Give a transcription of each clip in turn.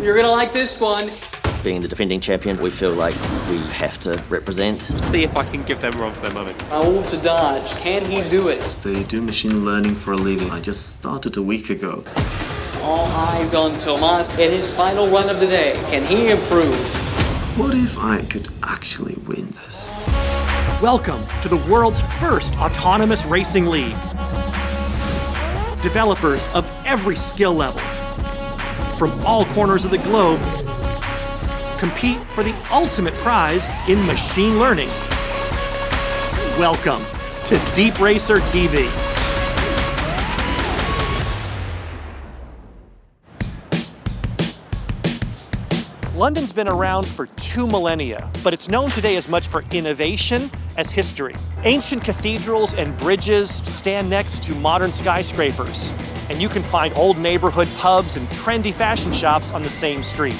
You're gonna like this one. Being the defending champion, we feel like we have to represent. See if I can give them run for their money. Raul to Dodge. Can he do it? They do machine learning for a living. I just started a week ago. All eyes on Tomas in his final run of the day. Can he improve? What if I could actually win this? Welcome to the world's first autonomous racing league. Developers of every skill level from all corners of the globe compete for the ultimate prize in machine learning. Welcome to DeepRacer TV. London's been around for two millennia, but it's known today as much for innovation as history. Ancient cathedrals and bridges stand next to modern skyscrapers, and you can find old neighborhood pubs and trendy fashion shops on the same street.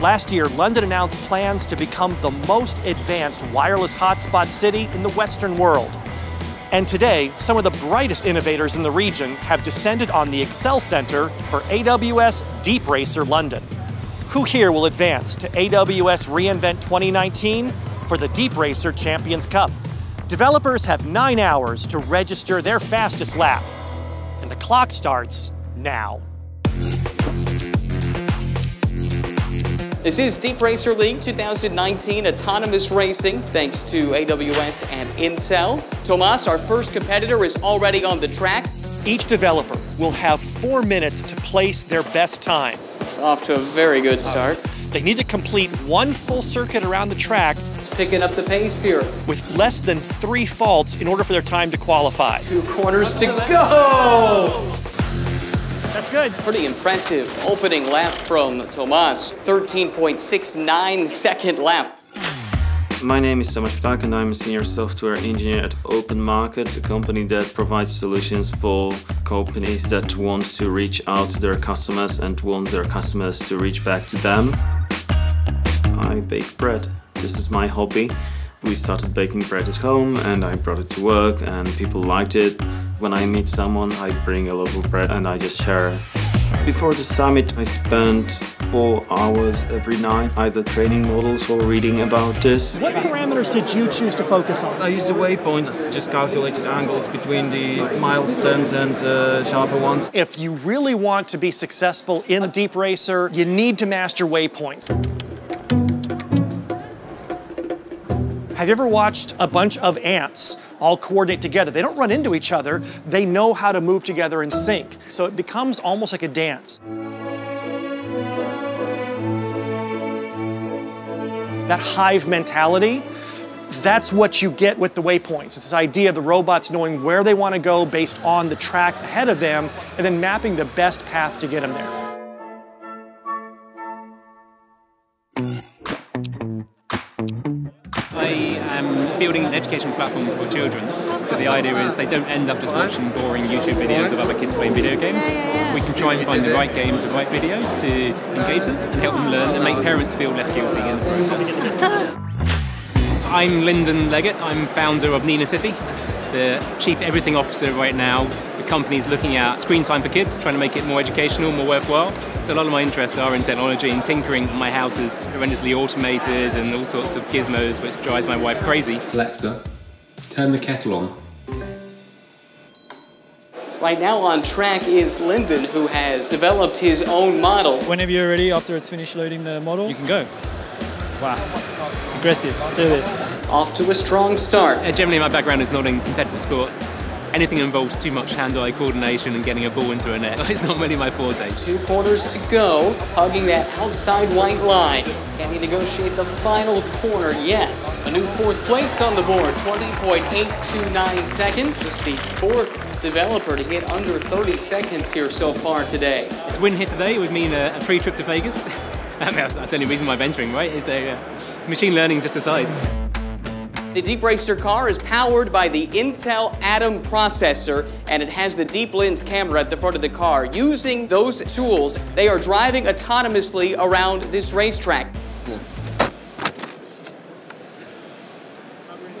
Last year, London announced plans to become the most advanced wireless hotspot city in the Western world. And today, some of the brightest innovators in the region have descended on the Excel Center for AWS DeepRacer London. Who here will advance to AWS re:Invent 2019 for the DeepRacer Champions Cup? Developers have nine hours to register their fastest lap, and the clock starts now. This is DeepRacer League 2019 Autonomous Racing, thanks to AWS and Intel. Tomas, our first competitor, is already on the track. Each developer will have four minutes to place their best time. It's off to a very good start. They need to complete one full circuit around the track It's picking up the pace here. with less than three faults in order for their time to qualify. Two corners to go! That's good. Pretty impressive opening lap from Tomas. 13.69 second lap. My name is Tomasz Ptak and I'm a senior software engineer at OpenMarket, a company that provides solutions for companies that want to reach out to their customers and want their customers to reach back to them. I bake bread. This is my hobby. We started baking bread at home and I brought it to work and people liked it. When I meet someone, I bring a loaf of bread and I just share. Before the summit, I spent four hours every night either training models or reading about this. What parameters did you choose to focus on? I used a waypoint, just calculated angles between the mild turns and uh, sharper ones. If you really want to be successful in a DeepRacer, you need to master waypoints. Have you ever watched a bunch of ants all coordinate together? They don't run into each other, they know how to move together in sync. So it becomes almost like a dance. That hive mentality, that's what you get with the waypoints. It's this idea of the robots knowing where they want to go based on the track ahead of them and then mapping the best path to get them there. I am building an education platform for children. So the idea is they don't end up just watching boring YouTube videos of other kids playing video games. We can try and find the right games, and right videos to engage them and help them learn and make parents feel less guilty in the process. I'm Lyndon Leggett. I'm founder of Nino City, the chief everything officer right now. The company's looking at screen time for kids, trying to make it more educational, more worthwhile. So a lot of my interests are in technology and tinkering. My house is horrendously automated and all sorts of gizmos, which drives my wife crazy. Alexa, turn the kettle on. Right now on track is Lyndon, who has developed his own model. Whenever you're ready, after it's finished loading the model, you can go. Wow. Aggressive. Let's do this. Off to a strong start. Uh, generally, my background is not in competitive sport. Anything involves too much hand-eye coordination and getting a ball into a net It's not really my forte. Two corners to go, hugging that outside white line. Can he negotiate the final corner? Yes. A new fourth place on the board, 20.829 seconds. Just the fourth developer to hit under 30 seconds here so far today. To win here today would mean a, a free trip to Vegas. that's, that's the only reason why I'm entering, right? It's a, uh, machine learning is just a side. The DeepRacer car is powered by the Intel Atom processor, and it has the DeepLens camera at the front of the car. Using those tools, they are driving autonomously around this racetrack.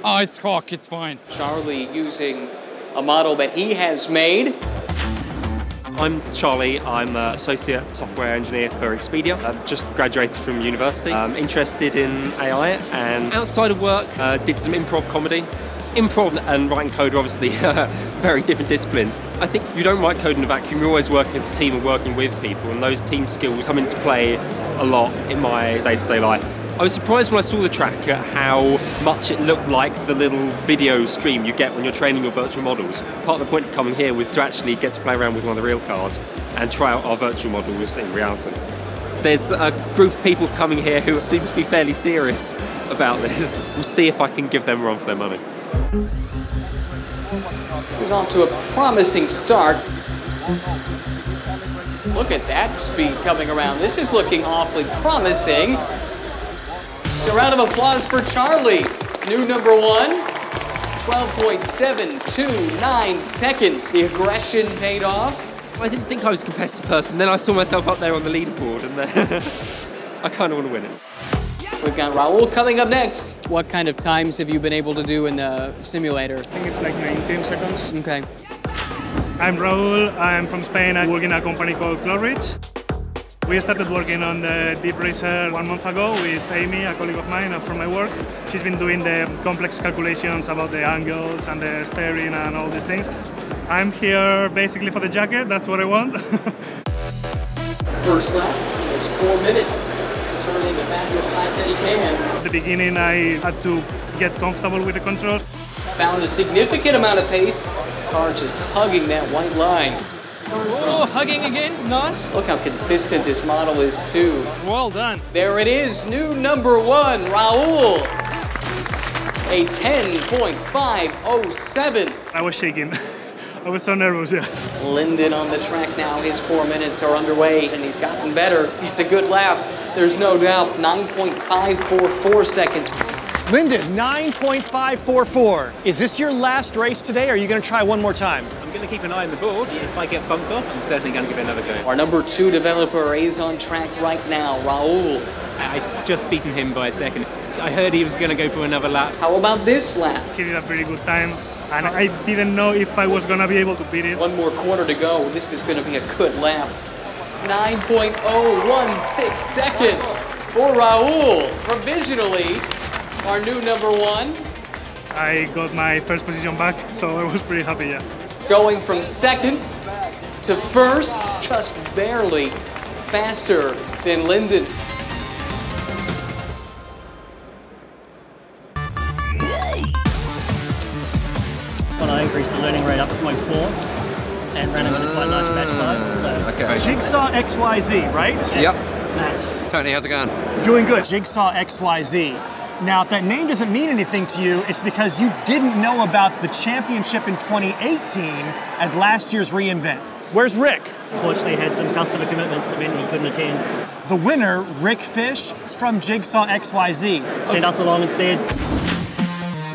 Oh, it's cock. It's fine. Charlie using a model that he has made. I'm Charlie. I'm an associate software engineer for Expedia. I've just graduated from university. I'm interested in AI and outside of work, uh, did some improv comedy. Improv and writing code are obviously very different disciplines. I think you don't write code in a vacuum, you're always working as a team and working with people, and those team skills come into play a lot in my day to day life. I was surprised when I saw the track at how much it looked like the little video stream you get when you're training your virtual models. Part of the point of coming here was to actually get to play around with one of the real cars and try out our virtual models in reality. There's a group of people coming here who seem to be fairly serious about this. We'll see if I can give them a run for their money. This is off to a promising start. Look at that speed coming around. This is looking awfully promising. So, round of applause for Charlie. New number one, 12.729 seconds. The aggression paid off. I didn't think I was a competitive person. Then I saw myself up there on the leaderboard, and then I kind of want to win it. We've got Raul coming up next. What kind of times have you been able to do in the simulator? I think it's like 19 seconds. Okay. I'm Raul. I'm from Spain. I work in a company called Cloudreach. We started working on the DeepRacer one month ago with Amy, a colleague of mine uh, from my work. She's been doing the complex calculations about the angles and the steering and all these things. I'm here basically for the jacket, that's what I want. First lap is four minutes to turn in the fastest lap that he can. At the beginning, I had to get comfortable with the controls. Found a significant amount of pace. Car just hugging that white line. Oh, hugging again. Nice. Look how consistent this model is, too. Well done. There it is, new number one, Raul. A 10.507. I was shaking. I was so nervous, yeah. Lyndon on the track now. His four minutes are underway, and he's gotten better. It's a good lap. There's no doubt. 9.544 seconds. Lyndon, 9.544. Is this your last race today, or are you going to try one more time? I'm going to keep an eye on the board. If I get bumped off, I'm certainly going to give it another go. Our number two developer is on track right now, Raul. I I just beaten him by a second. I heard he was going to go for another lap. How about this lap? He did a pretty good time, and I didn't know if I was gonna be able to beat it. One more corner to go. This is going to be a good lap. 9.016 seconds for Raul. Provisionally, our new number one. I got my first position back, so I was pretty happy, yeah. Going from second to first, just barely faster than Lyndon. When I increased the learning rate up to 0.4 and ran them in a quite large mm, batch size. So Okay. Jigsaw XYZ, right? Yep. Matt. Tony, how's it going? Doing good. Jigsaw XYZ. Now, if that name doesn't mean anything to you, it's because you didn't know about the championship in 2018 at last year's re:Invent. Where's Rick? Unfortunately, had some customer commitments that meant he couldn't attend. The winner, Rick Fish, is from Jigsaw XYZ. Sent us along instead.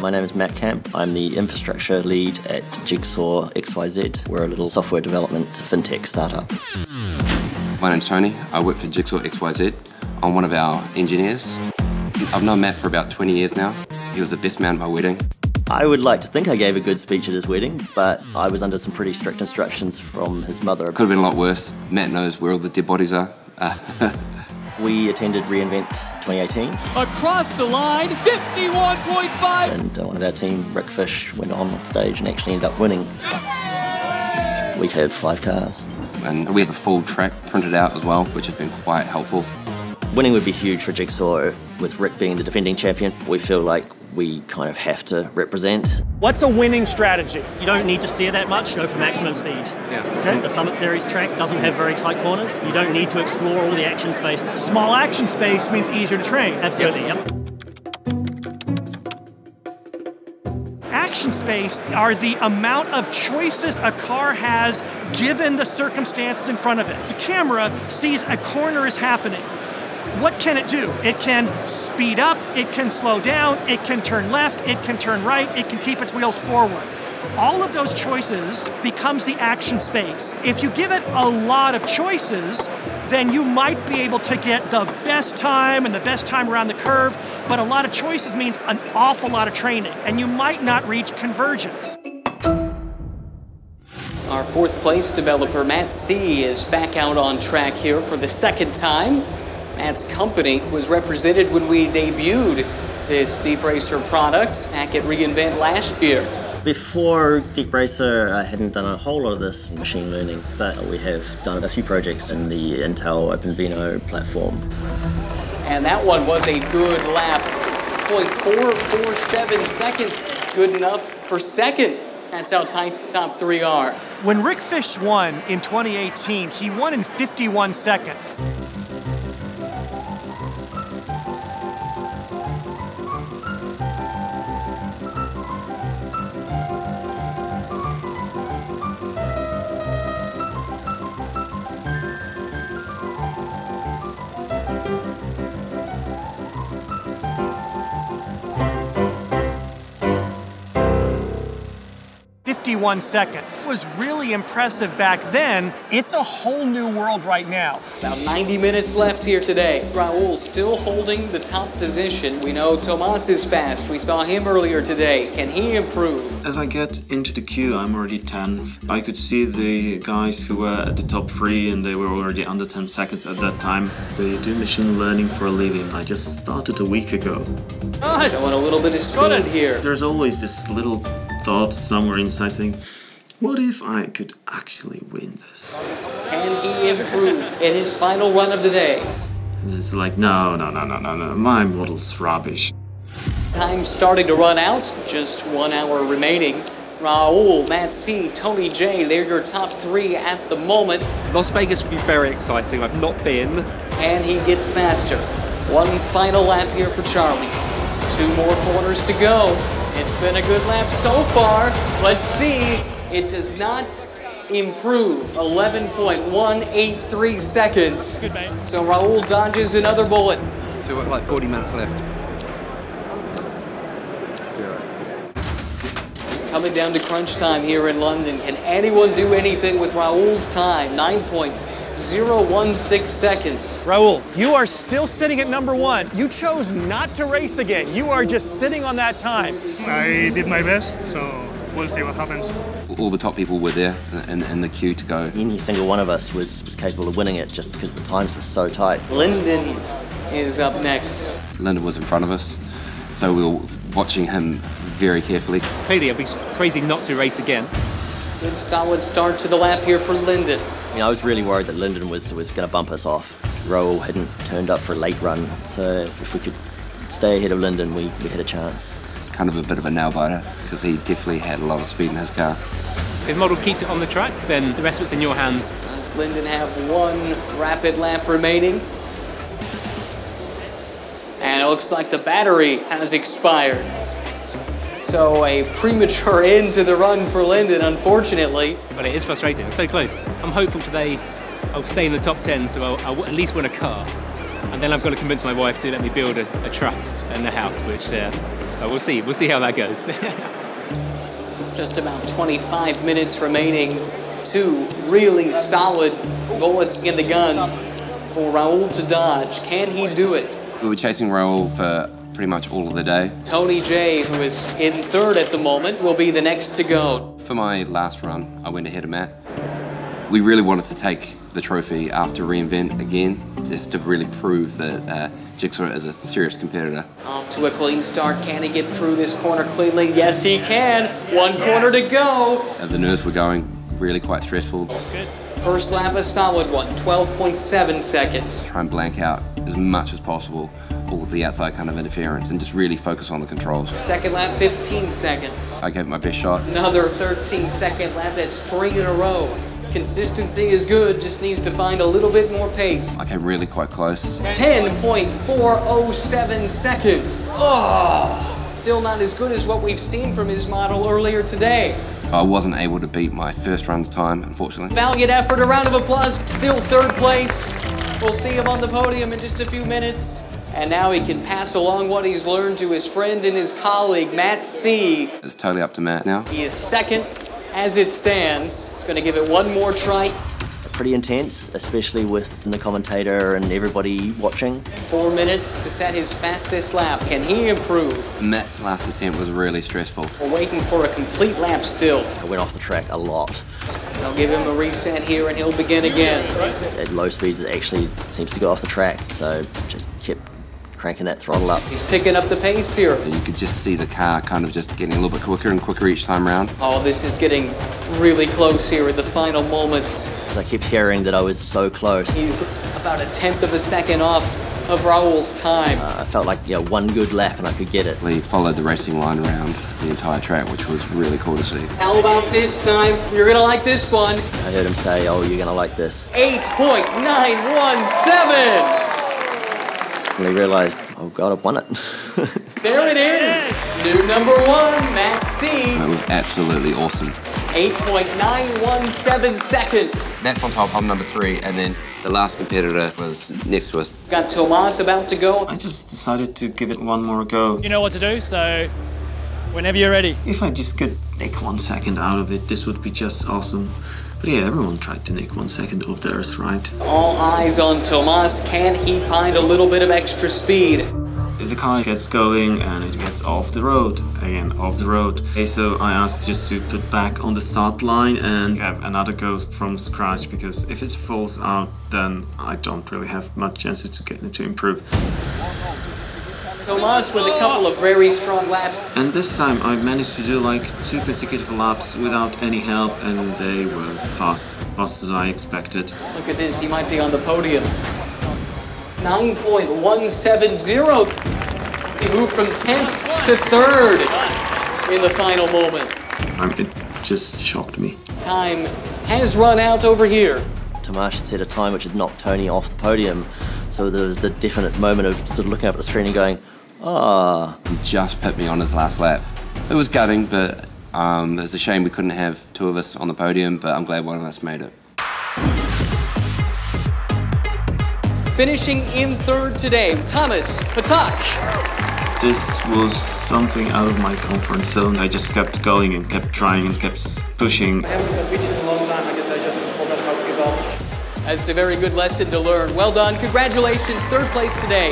My name is Matt Camp. I'm the infrastructure lead at Jigsaw XYZ. We're a little software development fintech startup. My name's Tony. I work for Jigsaw XYZ. I'm one of our engineers. I've known Matt for about 20 years now. He was the best man at my wedding. I would like to think I gave a good speech at his wedding, but I was under some pretty strict instructions from his mother. Could have been a lot worse. Matt knows where all the dead bodies are. We attended re:Invent 2018, Across the line, 51.5. and uh, one of our team, Rick Fish, went on stage and actually ended up winning. We have five cars. and we have a full track printed out as well, which has been quite helpful. Winning would be huge for Jigsaw. With Rick being the defending champion, we feel like we kind of have to represent. What's a winning strategy? You don't need to steer that much, go for maximum speed. Okay. The Summit Series track doesn't have very tight corners. You don't need to explore all the action space. Small action space means easier to train. Absolutely, yep. Action space are the amount of choices a car has given the circumstances in front of it. The camera sees a corner is happening. What can it do? It can speed up, it can slow down, it can turn left, it can turn right, it can keep its wheels forward. All of those choices becomes the action space. If you give it a lot of choices, then you might be able to get the best time and the best time around the curve, but a lot of choices means an awful lot of training, and you might not reach convergence. Our fourth place developer, Matt C, is back out on track here for the second time. Matt's company was represented when we debuted this DeepRacer product back at re:Invent last year. Before DeepRacer, I hadn't done a whole lot of this machine learning, but we have done a few projects in the Intel OpenVINO platform. And that one was a good lap. 0.447 seconds, good enough for second. That's how tight top three are. When Rick Fish won in 2018, he won in 51 seconds. 51 seconds. It was really impressive back then. It's a whole new world right now. About 90 minutes left here today. Raul still holding the top position. We know Tomas is fast. We saw him earlier today. Can he improve? As I get into the queue, I'm already 10th. I could see the guys who were at the top three and they were already under 10 seconds at that time. They do machine learning for a living. I just started a week ago. Nice. Showing a little bit of speed here. There's always this little thought somewhere inside think, what if I could actually win this? Can he improve in his final run of the day? And it's like, no, no, no, no, no, no, my model's rubbish. Time starting to run out, just one hour remaining. Raul, Matt C, Tony J, they're your top three at the moment. Las Vegas would be very exciting. I've not been. Can he get faster? One final lap here for Charlie. Two more corners to go. It's been a good lap so far. Let's see. It does not improve. 11.183 seconds. So Raul dodges another bullet. So we've got like 40 minutes left. It's coming down to crunch time here in London. Can anyone do anything with Raul's time? 9.016 seconds. Raul, you are still sitting at number one. You chose not to race again. You are just sitting on that time. I did my best, so we'll see what happens. All the top people were there in, in the queue to go. Any single one of us was, was capable of winning it just because the times were so tight. Lyndon is up next. Lyndon was in front of us, so we were watching him very carefully. Clearly, it'd be crazy not to race again. Good solid start to the lap here for Lyndon. You know, I was really worried that Lyndon was, was going to bump us off. Raul hadn't turned up for a late run, so if we could stay ahead of Lyndon, we, we had a chance. It's Kind of a bit of a nail biter because he definitely had a lot of speed in his car. If model keeps it on the track, then the rest of it's in your hands. Does Lyndon have one rapid lap remaining? And it looks like the battery has expired. So a premature end to the run for Lyndon, unfortunately. But it is frustrating. It's so close. I'm hopeful today I'll stay in the top 10, so I'll, I'll at least win a car. And then I've got to convince my wife to let me build a, a truck and a house, which uh, uh, we'll see. We'll see how that goes. Just about 25 minutes remaining. Two really solid bullets in the gun for Raul to dodge. Can he do it? We were chasing Raul for pretty much all of the day. Tony J, who is in third at the moment, will be the next to go. For my last run, I went ahead of Matt. We really wanted to take the trophy after re:Invent again, just to really prove that uh, Jigsaw is a serious competitor. Off to a clean start. Can he get through this corner cleanly? Yes, he can. One corner to go. Uh, the nerves were going really quite stressful. That's good. First lap, a solid one. 12.7 seconds. Try and blank out as much as possible all the outside kind of interference and just really focus on the controls. Second lap, 15 seconds. I gave it my best shot. Another 13 second lap. That's three in a row. Consistency is good, just needs to find a little bit more pace. I came really quite close. 10.407 seconds. Oh, still not as good as what we've seen from his model earlier today. I wasn't able to beat my first run's time, unfortunately. Valiant effort, a round of applause. Still third place. We'll see him on the podium in just a few minutes. And now he can pass along what he's learned to his friend and his colleague, Matt C. It's totally up to Matt now. He is second as it stands. He's going to give it one more try. Pretty intense, especially with the commentator and everybody watching. Four minutes to set his fastest lap. Can he improve? Matt's last attempt was really stressful. We're waiting for a complete lap still. I went off the track a lot. I'll give him a reset here and he'll begin again. At low speeds, it actually seems to go off the track, so just kept cranking that throttle up. He's picking up the pace here. You could just see the car kind of just getting a little bit quicker and quicker each time round. Oh, this is getting really close here at the final moments. Because I kept hearing that I was so close. He's about a tenth of a second off of Raul's time. Uh, I felt like you know, one good lap and I could get it. He followed the racing line around the entire track, which was really cool to see. How about this time? You're gonna like this one. I heard him say, oh, you're gonna like this. 8.917! And I realized, oh God, I've won it. there it is! New number one, Matt C. It was absolutely awesome. 8.917 seconds. That's on top, I'm number three, and then the last competitor was next to us. Got Tomas about to go. I just decided to give it one more go. You know what to do, so whenever you're ready. If I just could take one second out of it, this would be just awesome. But yeah, everyone tried to nick one second of theirs, right? All eyes on Tomas. Can he find a little bit of extra speed? The car gets going and it gets off the road, again, off the road. Okay, so I asked just to put back on the start line and have another go from scratch because if it falls out, then I don't really have much chances to get it to improve. Tomas with a couple of very strong laps. And this time I managed to do like two consecutive laps without any help and they were fast, faster than I expected. Look at this, he might be on the podium. 9.170. He moved from 10th to 3rd in the final moment. Um, it just shocked me. Time has run out over here. Tomas had set a time which had knocked Tony off the podium, so there was the definite moment of sort of looking up at the screen and going, ah. He just put me on his last lap. It was gutting, but um, it's a shame we couldn't have two of us on the podium, but I'm glad one of us made it. Finishing in third today, Thomas Patak. This was something out of my comfort zone. I just kept going and kept trying and kept pushing. I haven't competed in a long time. I guess I just forgot how to give up. That's a very good lesson to learn. Well done. Congratulations. Third place today.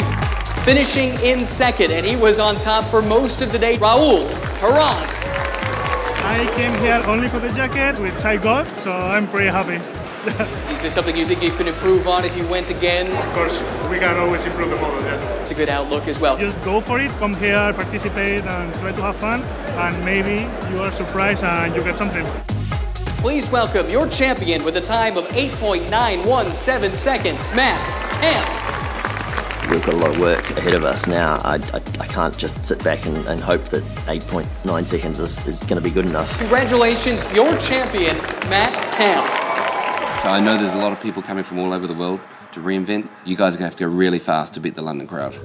Finishing in second, and he was on top for most of the day. Raul Haran. I came here only for the jacket, which I got, so I'm pretty happy. Is there something you think you can improve on if you went again? Of course, we can always improve the model, yeah. It's a good outlook as well. Just go for it, come here, participate, and try to have fun, and maybe you are surprised and you get something. Please welcome your champion with a time of 8.917 seconds, Matt Camp. We've got a lot of work ahead of us now. I, I, I can't just sit back and, and hope that 8.9 seconds is, is going to be good enough. Congratulations, your champion, Matt Camp. So I know there's a lot of people coming from all over the world to re:Invent. You guys are going to have to go really fast to beat the London crowd.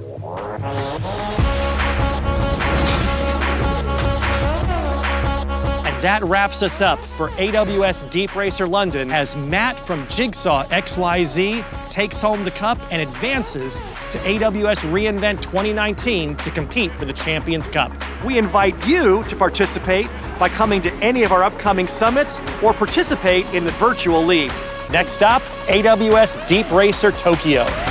That wraps us up for AWS DeepRacer London as Matt from Jigsaw XYZ takes home the cup and advances to AWS re:Invent 2019 to compete for the Champions Cup. We invite you to participate by coming to any of our upcoming summits or participate in the virtual league. Next up, AWS DeepRacer Tokyo.